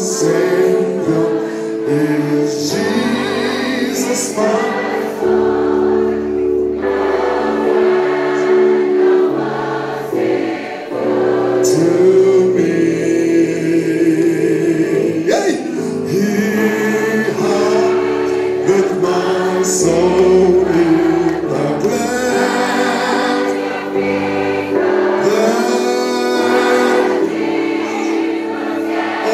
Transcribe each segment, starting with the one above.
Savior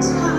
time.